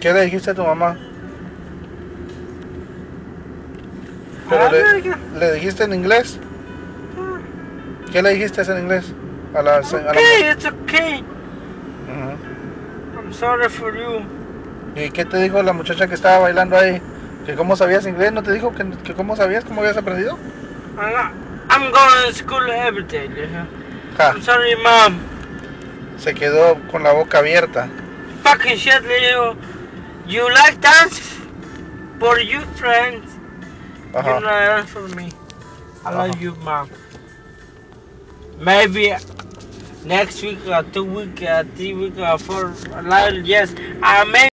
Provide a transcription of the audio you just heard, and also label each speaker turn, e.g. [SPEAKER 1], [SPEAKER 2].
[SPEAKER 1] ¿Qué le dijiste a tu mamá? ¿Pero le, le dijiste en inglés? ¿Qué le dijiste en inglés? A la, a la-
[SPEAKER 2] Okay, it's okay. I'm sorry for you.
[SPEAKER 1] ¿Y qué te dijo la muchacha que estaba bailando ahí? ¿Que cómo sabías inglés? ¿No te dijo que, que cómo sabías? ¿Cómo habías aprendido?
[SPEAKER 2] I'm, not, I'm going to school every day.
[SPEAKER 1] Ja,
[SPEAKER 2] I'm sorry, mom.
[SPEAKER 1] Se quedó con la boca abierta.
[SPEAKER 2] Fucking shit, Leo. You like dance? For you, friends. You not answer me. I love you, mom. Maybe next week, or two week, uh, three week, or four, like, yes. Uh, maybe.